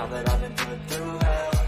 Now that I've been put through hell